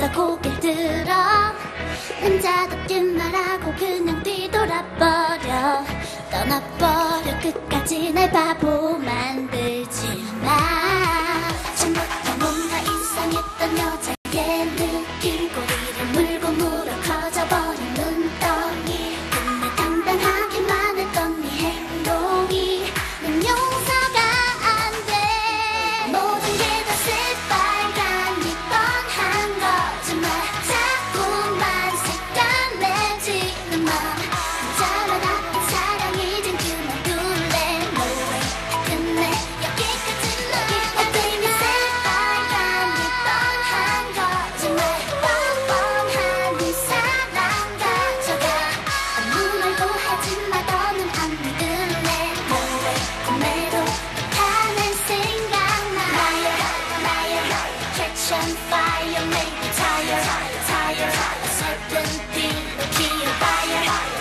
웃어 고개 들어. 혼자답게 말하고 그냥 뒤돌아버려. 떠나버려 끝까지 날 바보 만들지 마. 처음부터 뭔가 이상했던 여자 make me tired, tired, serpentine, a a fire.